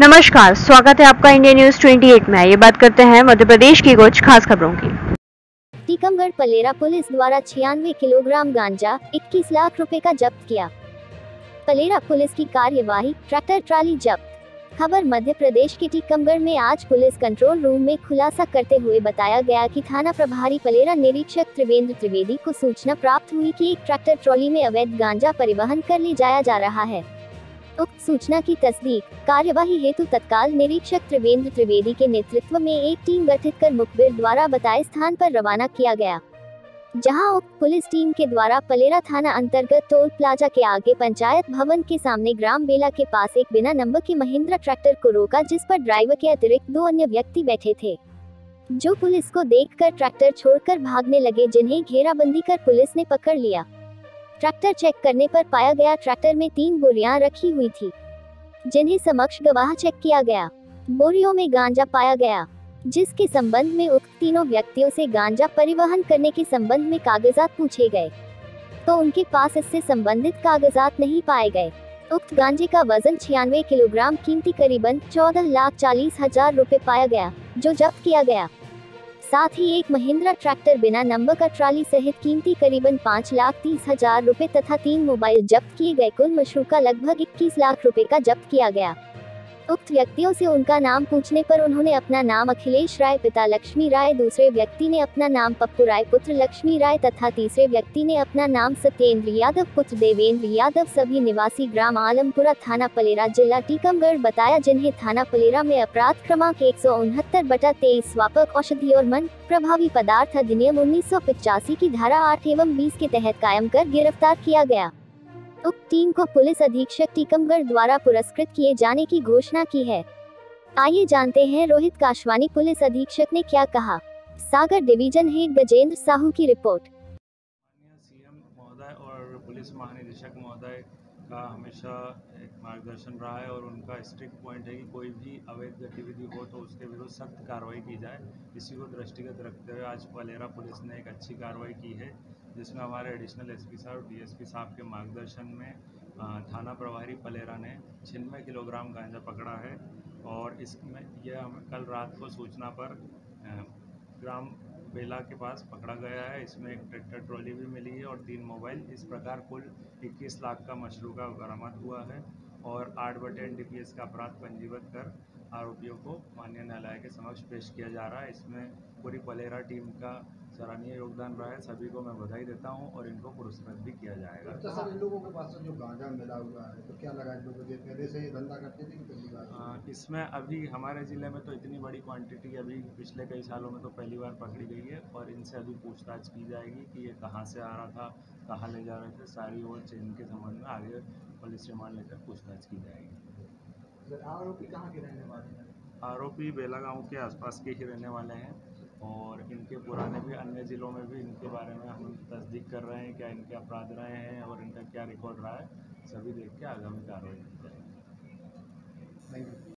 नमस्कार, स्वागत है आपका इंडिया न्यूज़ 28 में। ये बात करते हैं मध्य प्रदेश की कुछ खास खबरों की। टीकमगढ़ पलेरा पुलिस द्वारा छियानवे किलोग्राम गांजा 21 लाख रुपए का जब्त किया। पलेरा पुलिस की कार्यवाही, ट्रैक्टर ट्राली जब्त। खबर मध्य प्रदेश के टीकमगढ़ में आज पुलिस कंट्रोल रूम में खुलासा करते हुए बताया गया कि थाना प्रभारी पलेरा निरीक्षक त्रिवेंद्र त्रिवेदी को सूचना प्राप्त हुई कि एक ट्रैक्टर ट्रॉली में अवैध गांजा परिवहन कर ले जाया जा रहा है। उक्त सूचना की तस्दीक। कार्यवाही हेतु तत्काल निरीक्षक त्रिवेंद्र त्रिवेदी के नेतृत्व में एक टीम गठित कर मुखबिर द्वारा बताए स्थान पर रवाना किया गया। जहाँ उक्त पुलिस टीम के द्वारा पलेरा थाना अंतर्गत टोल प्लाजा के आगे पंचायत भवन के सामने ग्राम बेला के पास एक बिना नंबर के महिंद्रा ट्रैक्टर को रोका, जिस पर ड्राइवर के अतिरिक्त दो अन्य व्यक्ति बैठे थे। जो पुलिस को देखकर ट्रैक्टर छोड़कर भागने लगे, जिन्हें घेराबंदी कर पुलिस ने पकड़ लिया। ट्रैक्टर चेक करने पर पाया गया ट्रैक्टर में तीन बोरियाँ रखी हुई थी, जिन्हें समक्ष गवाह चेक किया गया। बोरियों में गांजा पाया गया, जिसके संबंध में उक्त तीनों व्यक्तियों से गांजा परिवहन करने के संबंध में कागजात पूछे गए। तो उनके पास इससे संबंधित कागजात नहीं पाए गए। उक्त गांजे का वज़न छियानवे किलोग्राम, कीमती करीबन चौदह लाख चालीस हज़ार रूपए पाया गया, जो जब्त किया गया। साथ ही एक महिंद्रा ट्रैक्टर बिना नंबर का ट्राली सहित कीमती करीबन पाँच लाख तीस हज़ार रूपए तथा तीन मोबाइल जब्त किए गए कुल मशरूका लगभग इक्कीस लाख रूपए का जब्त किया गया। उक्त व्यक्तियों से उनका नाम पूछने पर उन्होंने अपना नाम अखिलेश राय, पिता लक्ष्मी राय, दूसरे व्यक्ति ने अपना नाम पप्पू राय, पुत्र लक्ष्मी राय तथा तीसरे व्यक्ति ने अपना नाम सत्येंद्र यादव, पुत्र देवेंद्र यादव। सभी निवासी ग्राम आलमपुरा थाना पलेरा जिला टीकमगढ़ बताया जिन्हें थाना पलेरा में अपराध क्रमांक एक सौ उनहत्तर बटा तेईस स्वापक औषधि और मन प्रभावी पदार्थ अधिनियम उन्नीस की धारा आठ एवं बीस के तहत कायम कर गिरफ़्तार किया गया। उक्त टीम को पुलिस अधीक्षक टीकमगढ़ द्वारा पुरस्कृत किए जाने की घोषणा की है। आइए जानते हैं रोहित काशवानी पुलिस अधीक्षक ने क्या कहा। सागर डिवीज़न हेड गजेंद्र साहू की रिपोर्ट। महोदय और पुलिस महानिदेशक महोदय का हमेशा एक मार्गदर्शन रहा है और उनका स्ट्रिक्ट पॉइंट है कि कोई भी अवैध गतिविधि हो तो उसके विरुद्ध सख्त कार्रवाई की जाए। इसी को दृष्टिगत रखते हुए आज पलेरा पुलिस ने एक अच्छी कार्रवाई की है, जिसमें हमारे एडिशनल एसपी साहब और डीएसपी साहब के मार्गदर्शन में थाना प्रभारी पलेरा ने छिन्नवे किलोग्राम गांजा पकड़ा है और इसमें यह कल रात को सूचना पर ग्राम बेला के पास पकड़ा गया है। इसमें एक ट्रैक्टर ट्रॉली भी मिली है और तीन मोबाइल। इस प्रकार कुल 21 लाख का मशरू का बरामद हुआ है और आठ बटे एन का अपराध पंजीबद्ध कर आरोपियों को मान्य न्यायालय के समक्ष पेश किया जा रहा है। इसमें पूरी पलेरा टीम का सराहनीय योगदान रहा है सभी को मैं बधाई देता हूँ और इनको पुरस्कृत भी किया जाएगा। अच्छा सर इन लोगों के पास जो गांजा मिला हुआ है तो क्या लगा इन लोगों को पहले से ही धंधा करते थे कि पहली बार? इसमें अभी हमारे ज़िले में तो इतनी बड़ी क्वांटिटी अभी पिछले कई सालों में तो पहली बार पकड़ी गई है और इनसे अभी पूछताछ की जाएगी कि ये कहाँ से आ रहा था कहाँ ले जा रहे थे सारी और चेन के संबंध में आगे पुलिस रिमांड लेकर पूछताछ की जाएगी। सर आरोपी कहाँ के रहने वाले हैं? आरोपी बेला गाँव के आसपास के ही रहने वाले हैं। और इनके पुराने भी, अन्य ज़िलों में भी इनके बारे में हम तस्दीक कर रहे हैं, क्या इनके अपराध रहे हैं और इनका क्या रिकॉर्ड रहा है, सभी देख के आगामी कार्रवाई की जाएगी। Thank you